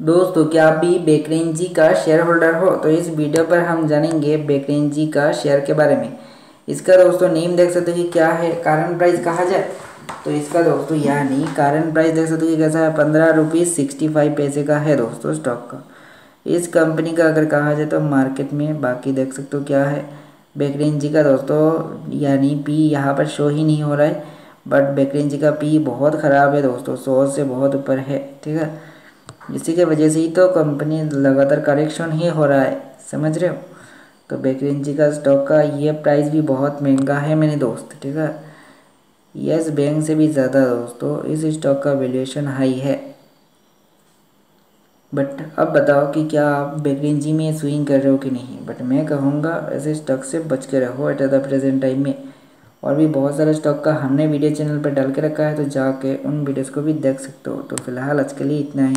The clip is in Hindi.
दोस्तों, क्या आप भी बेकरेन जी का शेयर होल्डर हो? तो इस वीडियो पर हम जानेंगे बेकरेन जी का शेयर के बारे में। इसका दोस्तों नेम देख सकते हो कि क्या है, कारण प्राइस कहा जाए? तो इसका दोस्तों यह नहीं कारण प्राइस देख सकते हो कि कैसा है, पंद्रह रुपीज़ सिक्सटी फाइव पैसे का है दोस्तों स्टॉक का। इस कंपनी का अगर कहा जाए तो मार्केट में बाकी देख सकते हो क्या है। बेकरेन जी का दोस्तों, यानी पी यहाँ पर शो ही नहीं हो रहा है बट बेकरेन जी का पी बहुत ख़राब है दोस्तों, सौ से बहुत ऊपर है, ठीक है? इसी के वजह से ही तो कंपनी लगातार करेक्शन ही हो रहा है, समझ रहे हो? तो बेकरीन जी का स्टॉक का ये प्राइस भी बहुत महँगा है मेरे दोस्त, ठीक है? यस, बैंक से भी ज़्यादा दोस्तों, इस स्टॉक का वैल्यूएशन हाई है। बट अब बताओ कि क्या आप बेकरीन जी में स्विंग कर रहे हो कि नहीं? बट मैं कहूँगा, ऐसे स्टॉक से बच के रहो एट द प्रेजेंट टाइम में। और भी बहुत सारे स्टॉक का हमने वीडियो चैनल पर डाल के रखा है तो जाके उन वीडियोस को भी देख सकते हो। तो फ़िलहाल आज के लिए इतना ही।